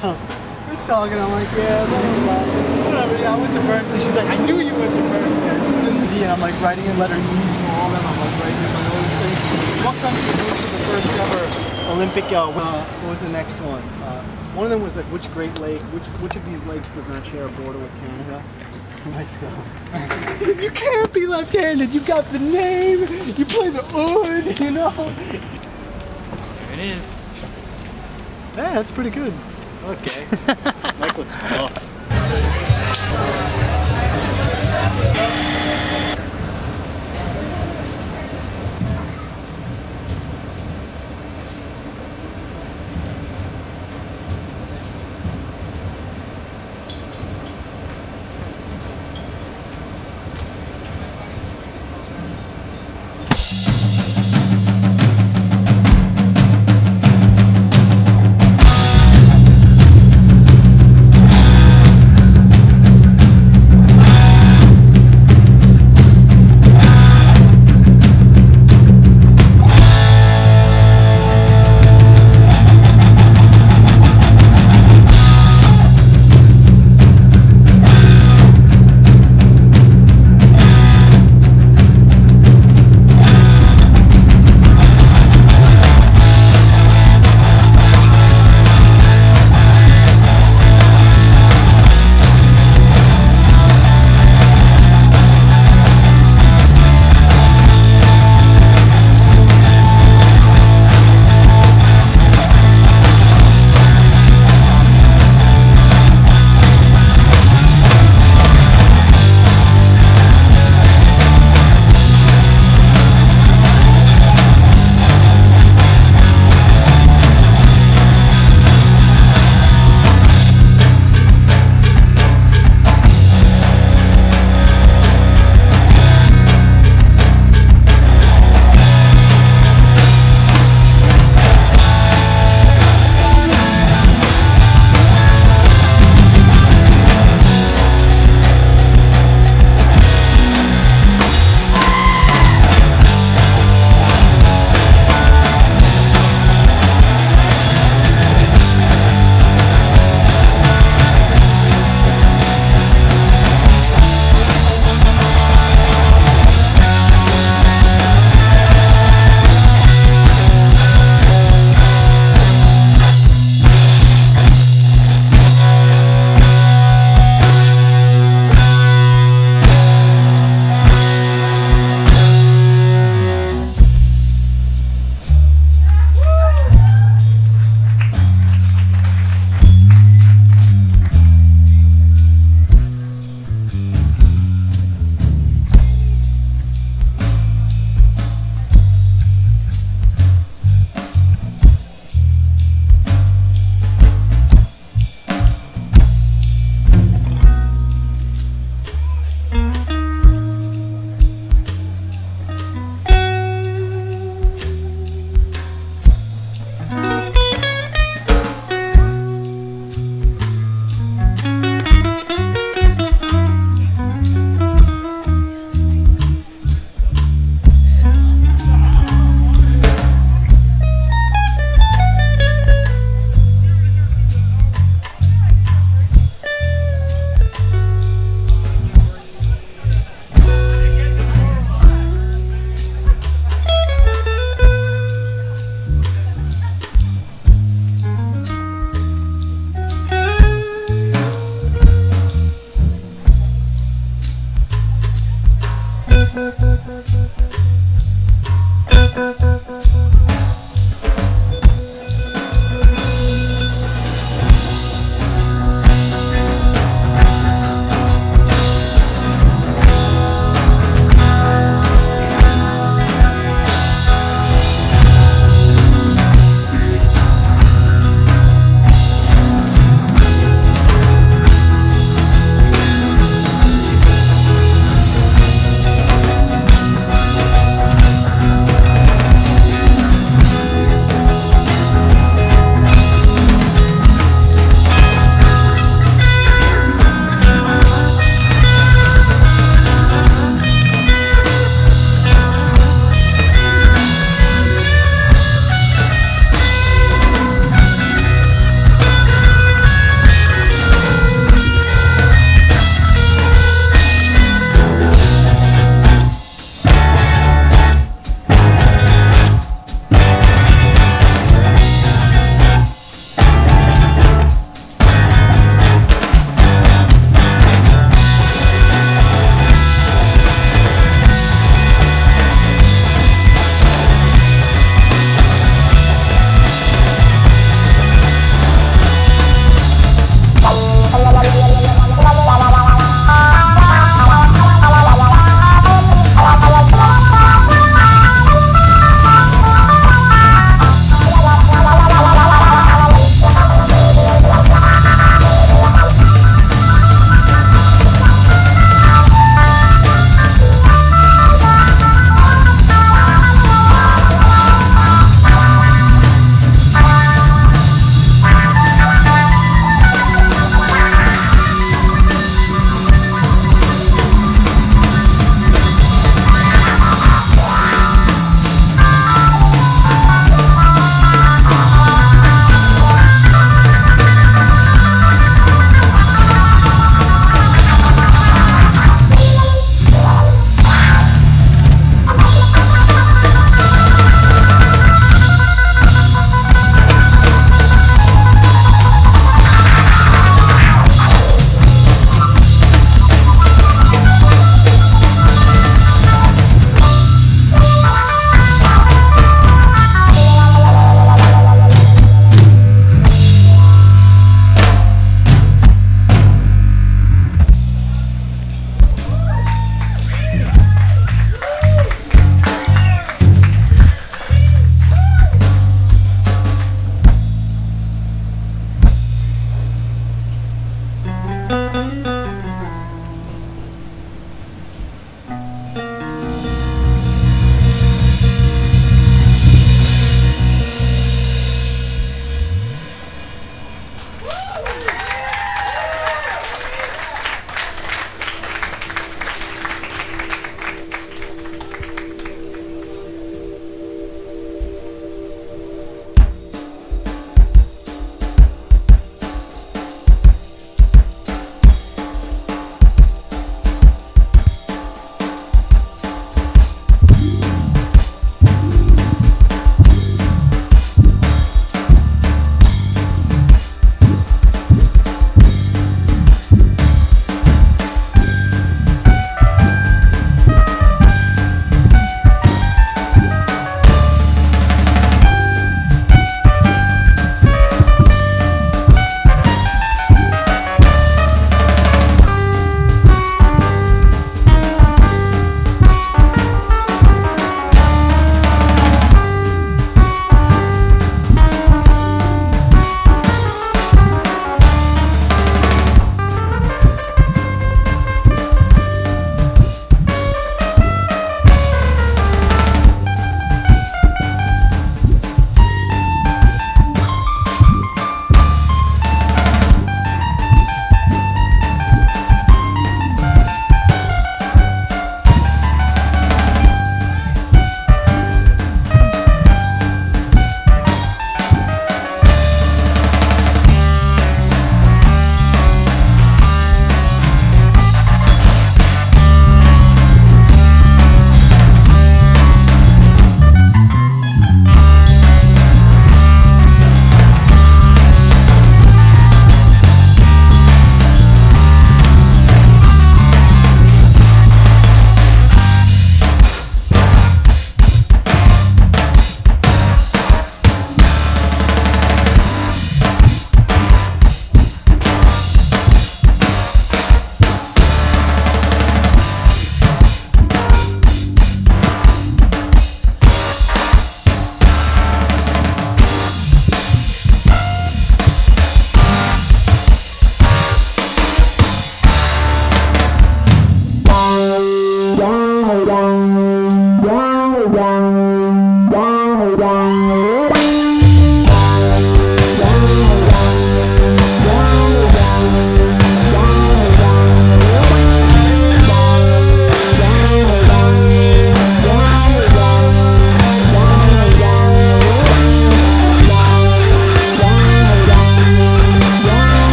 So we're talking. I'm like, yeah, blah, blah, blah. whatever. Yeah, I went to Berkeley. She's like, I knew you went to Berkeley. I just didn't be. And I'm like writing in letter E's for all them. I'm like writing in my own thing. What country hosted the first ever Olympic? Uh, what was the next one? Uh, one of them was like, which Great Lake? Which which of these lakes does not share a border with Canada? Myself. you can't be left-handed. You got the name. You play the oud. You know. There it is. Yeah, that's pretty good. Okay. Mike looks tough.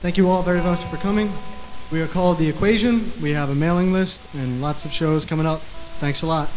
Thank you all very much for coming. We are called The Equation. We have a mailing list and lots of shows coming up. Thanks a lot.